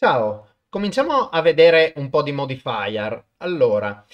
Ciao, cominciamo a vedere un po' di modifier. Allora,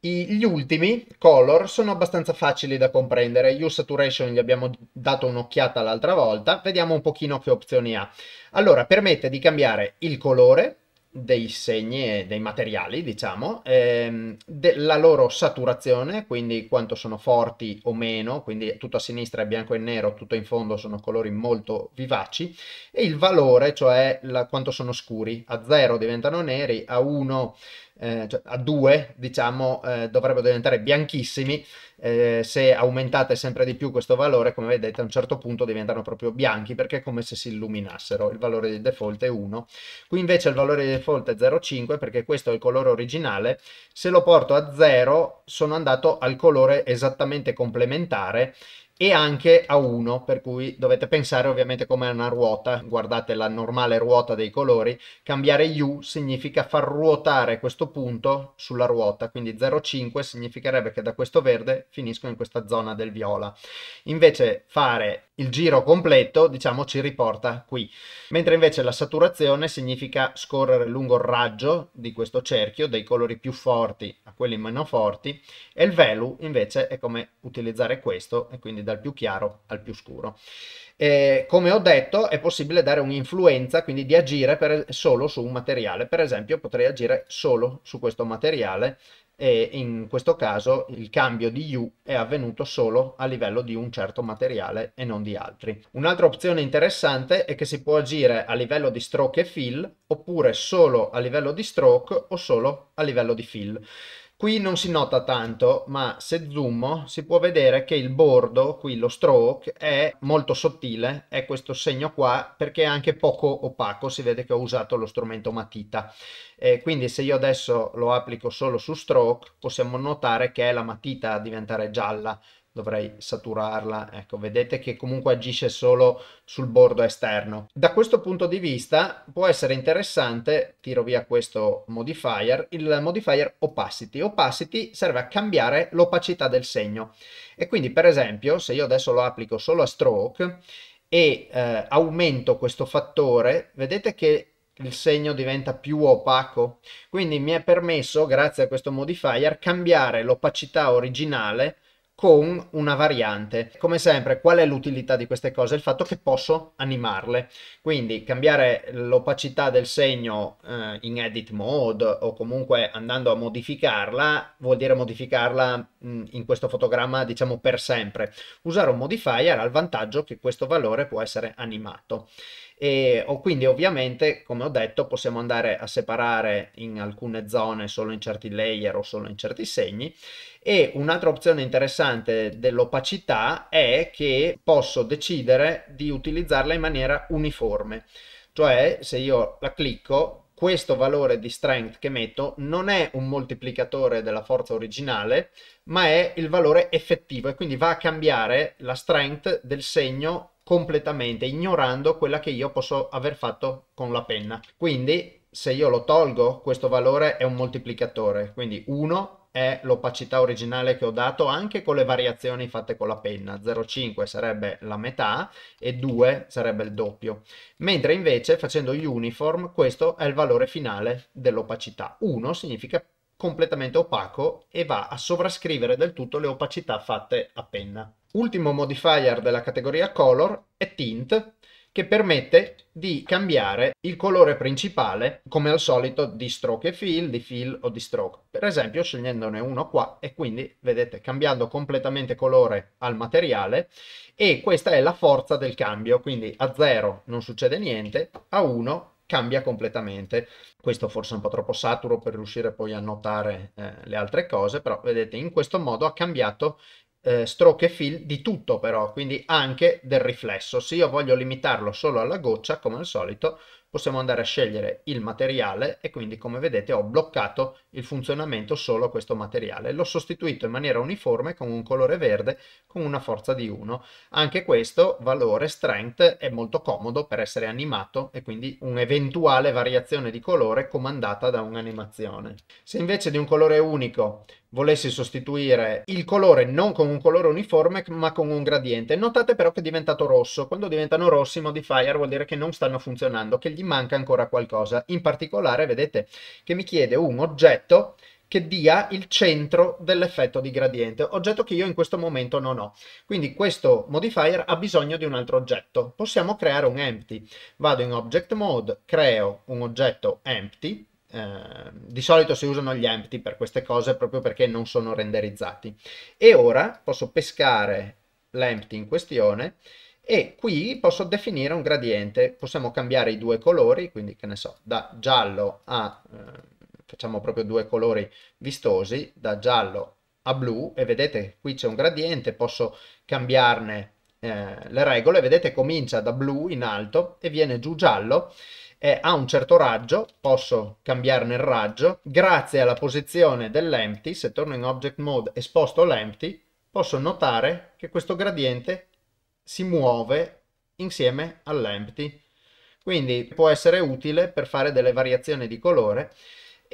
i- gli ultimi, color, sono abbastanza facili da comprendere. Use Saturation gli abbiamo dato un'occhiata l'altra volta. Vediamo un pochino che opzioni ha. Allora, permette di cambiare il colore, dei segni e dei materiali, diciamo, ehm, la loro saturazione, quindi quanto sono forti o meno, quindi tutto a sinistra è bianco e nero, tutto in fondo sono colori molto vivaci, e il valore, cioè la, quanto sono scuri, a 0 diventano neri, a 1 eh, cioè a 2 diciamo eh, dovrebbero diventare bianchissimi eh, se aumentate sempre di più questo valore come vedete a un certo punto diventano proprio bianchi perché è come se si illuminassero. Il valore di default è 1 qui invece il valore di default è 0,5 perché questo è il colore originale. Se lo porto a 0 sono andato al colore esattamente complementare e anche a 1, per cui dovete pensare ovviamente come una ruota, guardate la normale ruota dei colori, cambiare U significa far ruotare questo punto sulla ruota, quindi 0,5 significherebbe che da questo verde finisco in questa zona del viola. Invece fare il giro completo, diciamo, ci riporta qui. Mentre invece la saturazione significa scorrere lungo il raggio di questo cerchio, dai colori più forti a quelli meno forti, e il value invece è come utilizzare questo, e quindi dal più chiaro al più scuro. E, come ho detto, è possibile dare un'influenza, quindi di agire per, solo su un materiale. Per esempio, potrei agire solo su questo materiale e in questo caso il cambio di U è avvenuto solo a livello di un certo materiale e non di altri. Un'altra opzione interessante è che si può agire a livello di stroke e fill oppure solo a livello di stroke o solo a livello di fill. Qui non si nota tanto, ma se zoomo si può vedere che il bordo, qui lo stroke, è molto sottile, è questo segno qua, perché è anche poco opaco, si vede che ho usato lo strumento matita. E quindi se io adesso lo applico solo su stroke, possiamo notare che è la matita a diventare gialla, dovrei saturarla, ecco, vedete che comunque agisce solo sul bordo esterno. Da questo punto di vista può essere interessante, tiro via questo modifier, il modifier opacity. Opacity serve a cambiare l'opacità del segno e quindi per esempio se io adesso lo applico solo a stroke e eh, aumento questo fattore, vedete che il segno diventa più opaco. Quindi mi è permesso, grazie a questo modifier, cambiare l'opacità originale con una variante. Come sempre, qual è l'utilità di queste cose? Il fatto che posso animarle. Quindi cambiare l'opacità del segno eh, in edit mode o comunque andando a modificarla vuol dire modificarla mh, mm, in questo fotogramma diciamo per sempre. Usare un modifier ha il vantaggio che questo valore può essere animato. E, quindi ovviamente, come ho detto, possiamo andare a separare in alcune zone solo in certi layer o solo in certi segni e un'altra opzione interessante dell'opacità è che posso decidere di utilizzarla in maniera uniforme. Cioè, se io la clicco, questo valore di strength che metto non è un moltiplicatore della forza originale, ma è il valore effettivo e quindi va a cambiare la strength del segno completamente, ignorando quella che io posso aver fatto con la penna. Quindi se io lo tolgo, questo valore è un moltiplicatore, quindi 1 è l'opacità originale che ho dato anche con le variazioni fatte con la penna. 0,5 sarebbe la metà e 2 sarebbe il doppio. Mentre invece facendo uniform questo è il valore finale dell'opacità. 1 significa completamente opaco e va a sovrascrivere del tutto le opacità fatte a penna ultimo modifier della categoria color è tint che permette di cambiare il colore principale come al solito di stroke e fill, di fill o di stroke. Per esempio scegliendone uno qua e quindi vedete cambiando completamente colore al materiale e questa è la forza del cambio, quindi a 0 non succede niente, a 1 cambia completamente. Questo forse è un po' troppo saturo per riuscire poi a notare eh, le altre cose, però vedete in questo modo ha cambiato eh, stroke e fill di tutto però, quindi anche del riflesso. Se io voglio limitarlo solo alla goccia, come al solito, possiamo andare a scegliere il materiale e quindi come vedete ho bloccato il funzionamento solo a questo materiale. L'ho sostituito in maniera uniforme con un colore verde con una forza di 1. Anche questo valore strength è molto comodo per essere animato e quindi un'eventuale variazione di colore comandata da un'animazione. Se invece di un colore unico volessi sostituire il colore non con un colore uniforme ma con un gradiente, notate però che è diventato rosso. Quando diventano rossi i modifier vuol dire che non stanno funzionando, che gli manca ancora qualcosa. In particolare vedete che mi chiede un oggetto che dia il centro dell'effetto di gradiente, oggetto che io in questo momento non ho. Quindi questo modifier ha bisogno di un altro oggetto. Possiamo creare un empty. Vado in object mode, creo un oggetto empty, eh, di solito si usano gli empty per queste cose proprio perché non sono renderizzati. E ora posso pescare l'empty in questione e qui posso definire un gradiente. Possiamo cambiare i due colori, quindi che ne so, da giallo a... Eh, facciamo proprio due colori vistosi, da giallo a blu e vedete qui c'è un gradiente, posso cambiarne eh, le regole, vedete comincia da blu in alto e viene giù giallo eh, ha un certo raggio, posso cambiarne il raggio, grazie alla posizione dell'empty, se torno in object mode e sposto l'empty, posso notare che questo gradiente si muove insieme all'empty. Quindi può essere utile per fare delle variazioni di colore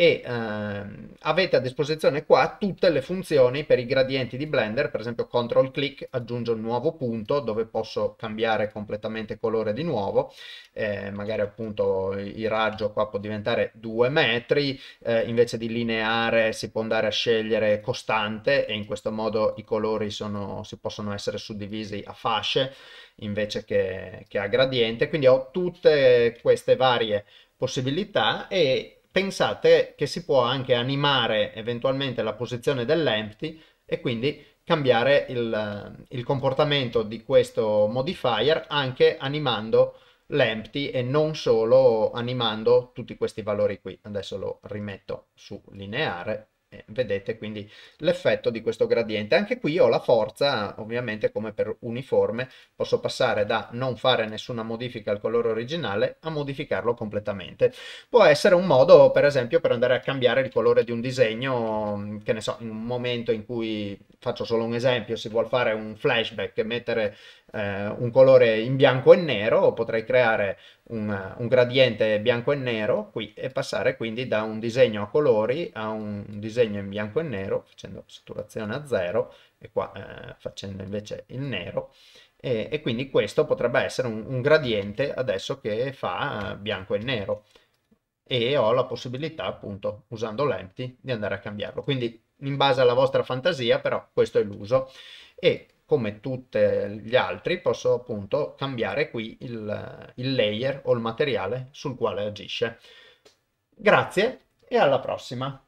e ehm, avete a disposizione qua tutte le funzioni per i gradienti di Blender, per esempio control click aggiunge un nuovo punto dove posso cambiare completamente colore di nuovo, eh, magari appunto il raggio qua può diventare 2 metri, eh, invece di lineare si può andare a scegliere costante e in questo modo i colori sono, si possono essere suddivisi a fasce invece che, che a gradiente, quindi ho tutte queste varie possibilità e pensate che si può anche animare eventualmente la posizione dell'empty e quindi cambiare il, il comportamento di questo modifier anche animando l'empty e non solo animando tutti questi valori qui. Adesso lo rimetto su lineare eh, vedete quindi l'effetto di questo gradiente. Anche qui ho la forza, ovviamente come per uniforme, posso passare da non fare nessuna modifica al colore originale a modificarlo completamente. Può essere un modo, per esempio, per andare a cambiare il colore di un disegno, che ne so, in un momento in cui, faccio solo un esempio, si vuole fare un flashback e mettere eh, un colore in bianco e nero, potrei creare un, un, gradiente bianco e nero qui e passare quindi da un disegno a colori a un disegno in bianco e nero facendo saturazione a zero e qua eh, facendo invece il nero e, e, quindi questo potrebbe essere un, un gradiente adesso che fa bianco e nero e ho la possibilità appunto usando l'empty di andare a cambiarlo quindi in base alla vostra fantasia però questo è l'uso e come tutti gli altri posso appunto cambiare qui il, il layer o il materiale sul quale agisce. Grazie e alla prossima!